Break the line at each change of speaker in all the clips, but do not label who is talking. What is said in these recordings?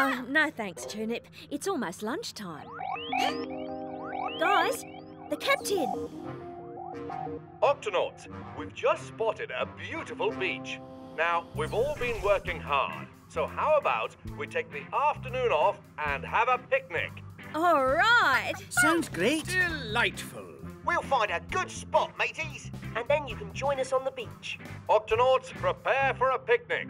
Oh, no thanks, Tunip. It's almost lunchtime. Guys, the captain.
Octonauts, we've just spotted a beautiful beach. Now, we've all been working hard, so how about we take the afternoon off and have a picnic?
All right.
Sounds great.
Delightful.
We'll find a good spot, mateys.
And then you can join us on the beach.
Octonauts, prepare for a picnic.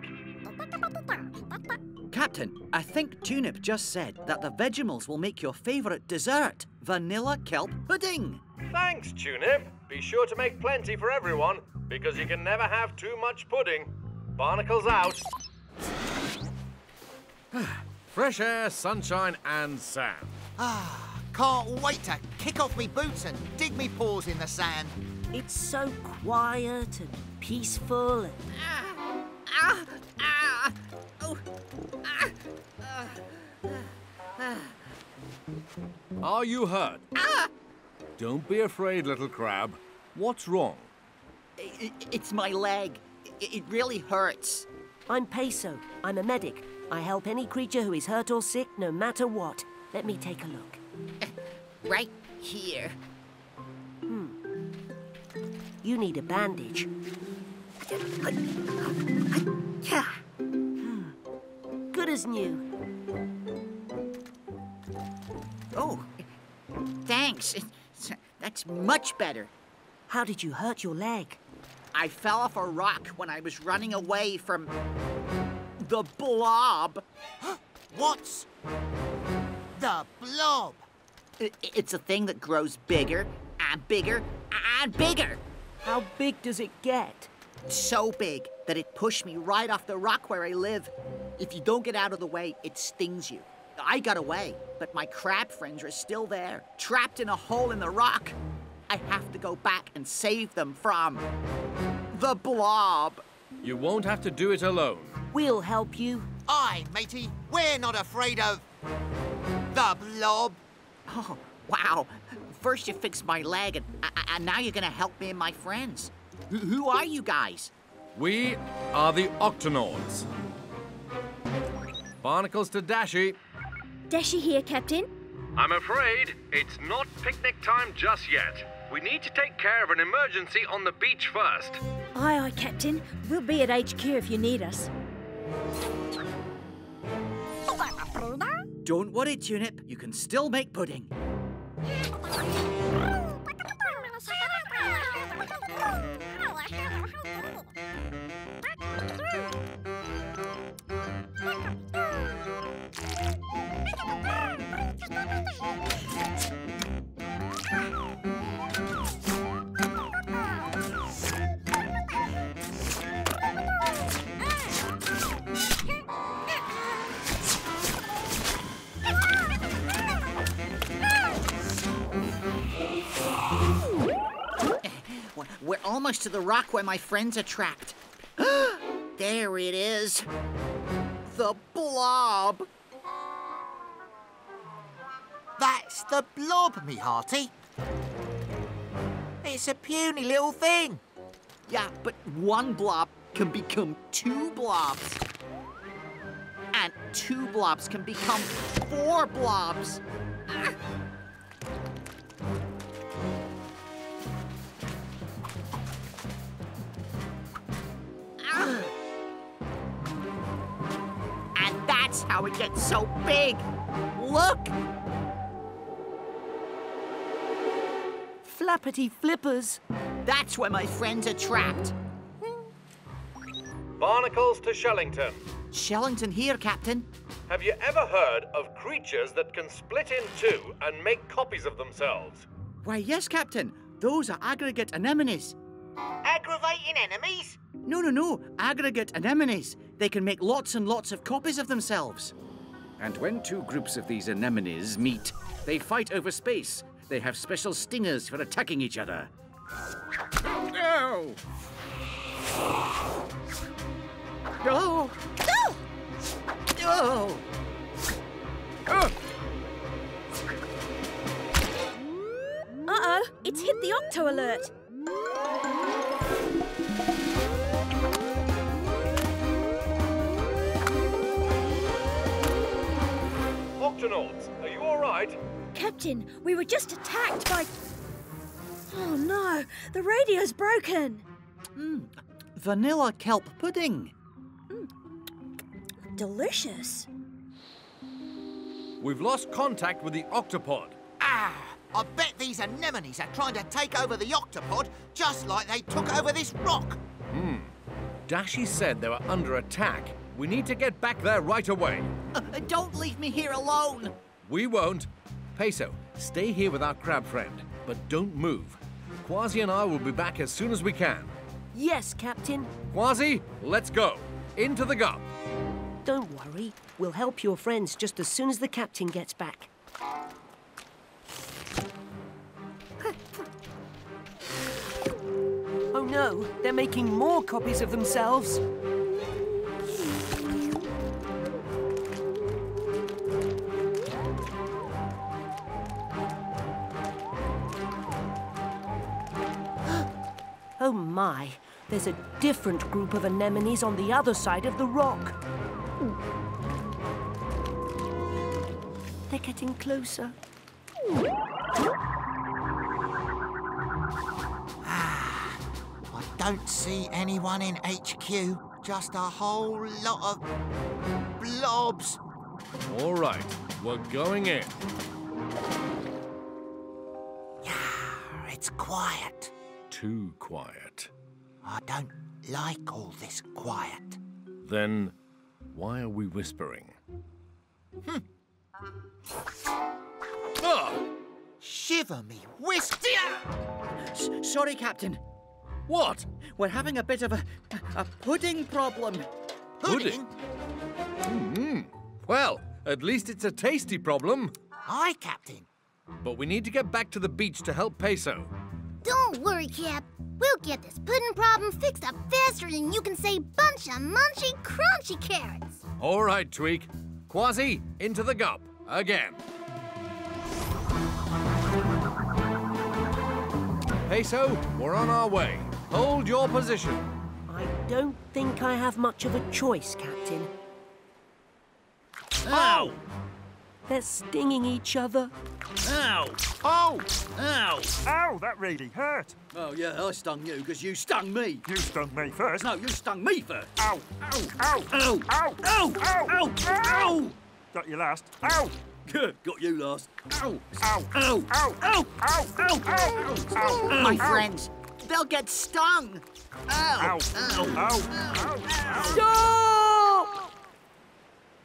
Captain, I think Tunip just said that the Vegimals will make your favourite dessert, vanilla kelp pudding.
Thanks, Tunip. Be sure to make plenty for everyone, because you can never have too much pudding. Barnacles out.
Fresh air, sunshine, and sand.
Ah, can't wait to kick off me boots and dig me paws in the sand.
It's so quiet and peaceful and...
Ah! Ah! Oh! Ah!
Are you hurt? Don't be afraid, little crab. What's wrong?
I- I- It's my leg. It really hurts.
I'm Peso. I'm a medic. I help any creature who is hurt or sick, no matter what. Let me take a look.
Right here. Hmm.
You need a bandage. New.
Oh, thanks. That's much better.
How did you hurt your leg?
I fell off a rock when I was running away from the blob.
What's the blob?
It's a thing that grows bigger and bigger and bigger.
How big does it get?
So big that it pushed me right off the rock where I live. If you don't get out of the way, it stings you. I got away, but my crab friends are still there, trapped in a hole in the rock. I have to go back and save them from the blob.
You won't have to do it alone.
We'll help you.
Aye, matey, we're not afraid of the blob.
Oh, wow. First you fixed my leg, and, and now you're gonna help me and my friends. Who- Who are you guys?
We are the Octonauts. Barnacles to Dashy.
Dashi here, Captain.
I'm afraid it's not picnic time just yet. We need to take care of an emergency on the beach first.
Aye, aye, Captain. We'll be at HQ if you need us.
Don't worry, Tunip. You can still make pudding. Almost to the rock where my friends are trapped. there it is. The blob.
That's the blob, me hearty. It's a puny little thing.
Yeah, but one blob can become two blobs. And two blobs can become four blobs. How it gets so big. Look!
Flappity flippers.
That's where my friends are trapped.
Barnacles to Shellington.
Shellington here, Captain.
Have you ever heard of creatures that can split in two and make copies of themselves?
Why, yes, Captain. Those are aggregate anemones.
Aggravating enemies?
No, no, no. Aggregate anemones. They can make lots and lots of copies of themselves.
And when two groups of these anemones meet, they fight over space. They have special stingers for attacking each other. No!
Oh! Oh!
Ah!
Uh-oh, it's hit the Octo Alert.
Octonauts, are you all right?
Captain, we were just attacked by. Oh no, the radio's broken.
Mm, vanilla kelp pudding. Mm.
Delicious.
We've lost contact with the octopod.
Ah, I bet these anemones are trying to take over the octopod just like they took over this rock.
Hmm. Dashi said they were under attack. We need to get back there right away.
Uh, don't leave me here alone.
We won't. Peso, stay here with our crab friend, but don't move. Kwazii and I will be back as soon as we can.
Yes, Captain.
Kwazii, let's go. Into the gup.
Don't worry. We'll help your friends just as soon as the captain gets back. oh no, they're making more copies of themselves. Oh my, there's a different group of anemones on the other side of the rock. They're getting closer.
Ah, I don't see anyone in HQ. Just a whole lot of blobs.
All right, we're going in.
Yeah, It's quiet.
Too quiet.
I don't like all this quiet.
Then why are we whispering? Hmm. Ah!
Shiver me whisk.
S- sorry, Captain.
What?
We're having a bit of a, a pudding problem.
Pudding? Well, at least it's a tasty problem.
Aye, Captain.
But we need to get back to the beach to help Peso.
Don't worry, Cap. We'll get this pudding problem fixed up faster than you can say bunch of munchy crunchy carrots.
All right, Tweak. Kwazii, into the gup. Again. Peso, we're on our way. Hold your position.
I don't think I have much of a choice, Captain.
Ow!
They're stinging each other.
Ow!
Oh!
Ow!
Ow, that really hurt.
Oh, yeah, I stung you because you stung me.
You stung me first.
No, you stung me first.
Ow!
Ow!
Ow!
Ow!
Ow!
Ow!
Ow!
Ow! Ow!
Got you last. Ow!
Got you last. Ow!
Ow!
Ow!
Ow!
Ow!
Ow! Ow! Ow! Ow!
My friends, they'll get stung.
Ow!
Ow.
Ow! Ow!
Stop!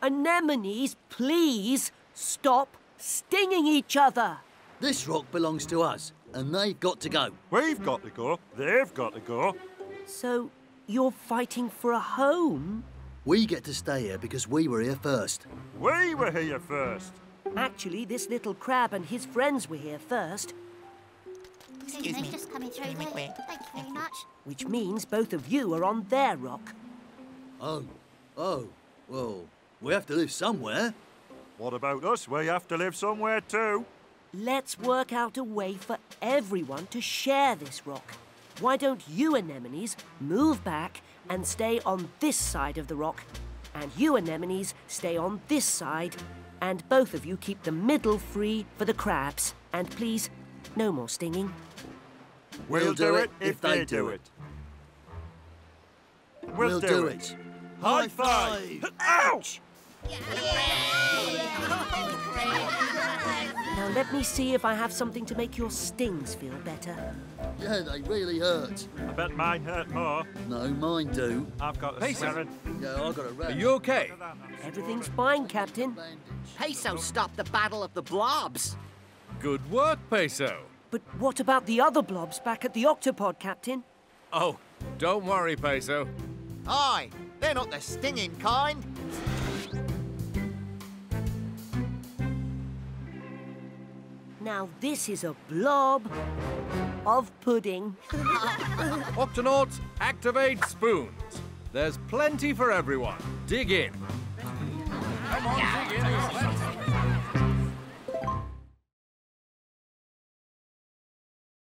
Anemones, please stop stinging each other.
This rock belongs to us, and they've got to go.
We've got to go. They've got to go.
So you're fighting for a home?
We get to stay here because we were here first.
We were here first.
Actually, this little crab and his friends were here first,
Excuse me. Just coming through there. Thank you very much.
which means both of you are on their rock.
Oh, oh, well, we have to live somewhere.
What about us? We have to live somewhere too.
Let's work out a way for everyone to share this rock. Why don't you anemones move back and stay on this side of the rock, and you anemones stay on this side, and both of you keep the middle free for the crabs. And please, no more stinging.
We'll, do it if they do it. We'll, do, it. High five! Ouch!
Now let me see if I have something to make your stings feel better.
Yeah, they really hurt.
I bet mine hurt more.
No, mine do.
I've got a
Peso.
swearing.
Yeah, I got a rat.
Are you okay?
Everything's fine, Captain.
Bandage.
Peso stopped the Battle of the Blobs.
Good work, Peso.
But what about the other blobs back at the octopod, Captain?
Oh, don't worry, Peso.
Aye, they're not the stinging kind.
Now this is a blob of pudding.
Octonauts, activate spoons. There's plenty for everyone. Dig in. Come on, dig in.